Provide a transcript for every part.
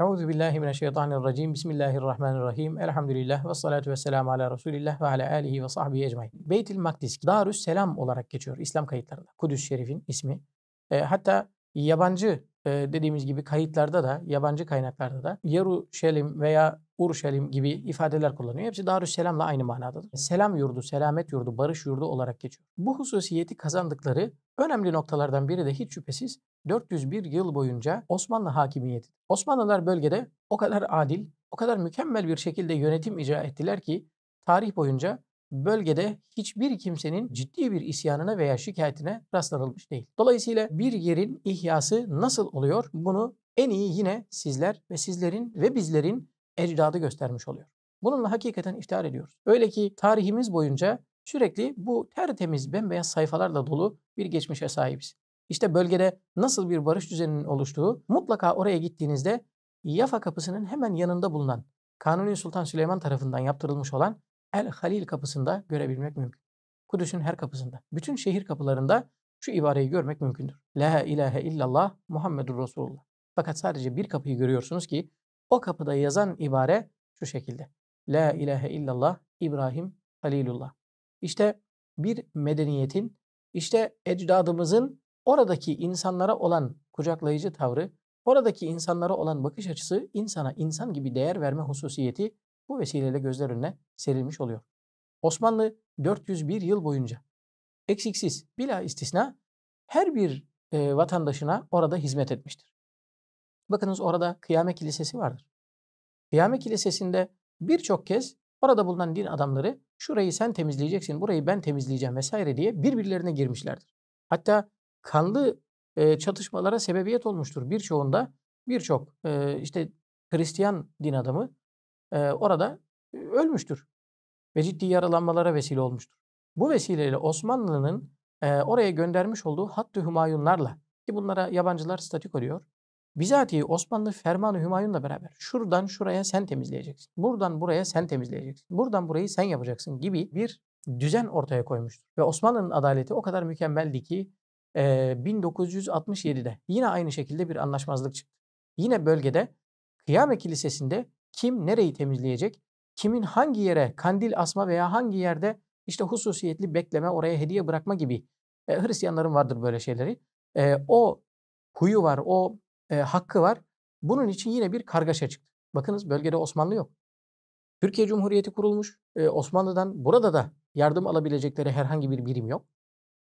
Euzu billahi mineşşeytanirracim. Bismillahirrahmanirrahim. Elhamdülillah ve salatu ve selamu ala Resulillah ve ala alihi ve sahbihi ecmaîn. Beytül Makdis Darüs Selam olarak geçiyor İslam kayıtlarında. Kudüs Şerif'in ismi. E, hatta yabancı e, dediğimiz gibi kayıtlarda da, yabancı kaynaklarda da Yeruşalim veya Urşalim gibi ifadeler kullanıyor. Hepsi Darüsselam'la aynı manadadır. Selam yurdu, selamet yurdu, barış yurdu olarak geçiyor. Bu hususiyeti kazandıkları önemli noktalardan biri de hiç şüphesiz 401 yıl boyunca Osmanlı hakimiyeti. Osmanlılar bölgede o kadar adil, o kadar mükemmel bir şekilde yönetim icra ettiler ki tarih boyunca bölgede hiçbir kimsenin ciddi bir isyanına veya şikayetine rastlanılmış değil. Dolayısıyla bir yerin ihyası nasıl oluyor? Bunu en iyi yine sizler ve sizlerin ve bizlerin ecdadı göstermiş oluyor. Bununla hakikaten iftihar ediyoruz. Öyle ki tarihimiz boyunca sürekli bu tertemiz bembeyaz sayfalarla dolu bir geçmişe sahibiz. İşte bölgede nasıl bir barış düzeninin oluştuğu mutlaka oraya gittiğinizde Yafa kapısının hemen yanında bulunan Kanuni Sultan Süleyman tarafından yaptırılmış olan El Halil kapısında görebilmek mümkün. Kudüs'ün her kapısında. Bütün şehir kapılarında şu ibareyi görmek mümkündür. La ilahe illallah Muhammedur Resulullah. Fakat sadece bir kapıyı görüyorsunuz ki o kapıda yazan ibare şu şekilde. La ilahe illallah İbrahim Halilullah. İşte bir medeniyetin, işte ecdadımızın oradaki insanlara olan kucaklayıcı tavrı, oradaki insanlara olan bakış açısı insana insan gibi değer verme hususiyeti bu vesileyle gözler önüne serilmiş oluyor. Osmanlı 401 yıl boyunca eksiksiz, bila istisna her bir e, vatandaşına orada hizmet etmiştir. Bakınız orada Kıyamet Kilisesi vardır. Kıyamet Kilisesi'nde birçok kez orada bulunan din adamları şurayı sen temizleyeceksin, burayı ben temizleyeceğim vesaire diye birbirlerine girmişlerdir. Hatta kanlı e, çatışmalara sebebiyet olmuştur. Birçoğunda birçok e, işte Hristiyan din adamı e, orada ölmüştür ve ciddi yaralanmalara vesile olmuştur. Bu vesileyle Osmanlı'nın e, oraya göndermiş olduğu Hattı Hümayunlarla ki bunlara yabancılar statük diyor. Bizatihi Osmanlı Fermanı Hümayun'la beraber şuradan şuraya sen temizleyeceksin. Buradan buraya sen temizleyeceksin. Buradan burayı sen yapacaksın gibi bir düzen ortaya koymuştur. Ve Osmanlı'nın adaleti o kadar mükemmeldi ki e, 1967'de yine aynı şekilde bir anlaşmazlık çıktı. Yine bölgede Kıyamet Kilisesi'nde kim nereyi temizleyecek, kimin hangi yere kandil asma veya hangi yerde işte hususiyetli bekleme, oraya hediye bırakma gibi e, Hristiyanların vardır böyle şeyleri. E, o huyu var, o e, hakkı var. Bunun için yine bir kargaşa çıktı. Bakınız bölgede Osmanlı yok. Türkiye Cumhuriyeti kurulmuş. E, Osmanlı'dan burada da yardım alabilecekleri herhangi bir birim yok.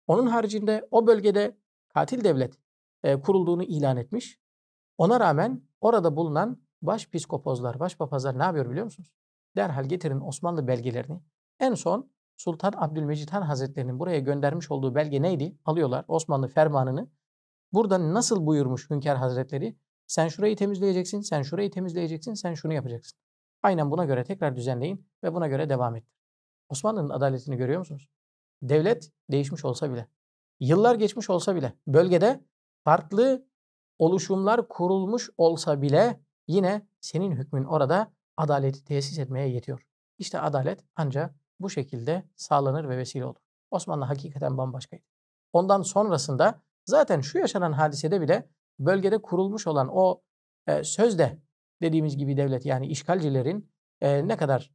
Onun haricinde o bölgede katil devlet e, kurulduğunu ilan etmiş. Ona rağmen orada bulunan baş psikopozlar, baş papazlar ne yapıyor biliyor musunuz? Derhal getirin Osmanlı belgelerini. En son Sultan Abdülmecit Han Hazretleri'nin buraya göndermiş olduğu belge neydi? Alıyorlar Osmanlı fermanını. Burada nasıl buyurmuş Hünkar Hazretleri? Sen şurayı temizleyeceksin, sen şurayı temizleyeceksin, sen şunu yapacaksın. Aynen buna göre tekrar düzenleyin ve buna göre devam ettir. Osmanlı'nın adaletini görüyor musunuz? Devlet değişmiş olsa bile, yıllar geçmiş olsa bile, bölgede farklı oluşumlar kurulmuş olsa bile yine senin hükmün orada adaleti tesis etmeye yetiyor. İşte adalet ancak bu şekilde sağlanır ve vesile olur. Osmanlı hakikaten bambaşkaydı. Ondan sonrasında zaten şu yaşanan hadisede bile bölgede kurulmuş olan o e, sözde dediğimiz gibi devlet yani işgalcilerin e, ne kadar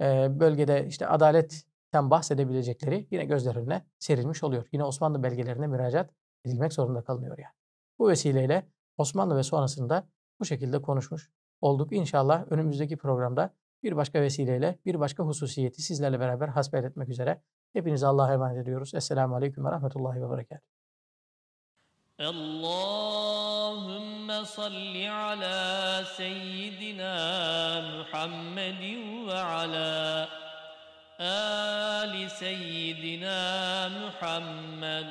e, bölgede işte adaletten bahsedebilecekleri yine gözler önüne serilmiş oluyor. Yine Osmanlı belgelerine müracaat edilmek zorunda kalınıyor yani. Bu vesileyle Osmanlı ve sonrasında bu şekilde konuşmuş olduk. İnşallah önümüzdeki programda bir başka vesileyle bir başka hususiyeti sizlerle beraber hasbel etmek üzere. Hepinize Allah'a emanet ediyoruz. Esselamu Aleyküm ve Rahmetullahi ve Berekatuhu. Salli ala seyyidina Muhammedin ve ala ali seyyidina Muhammed.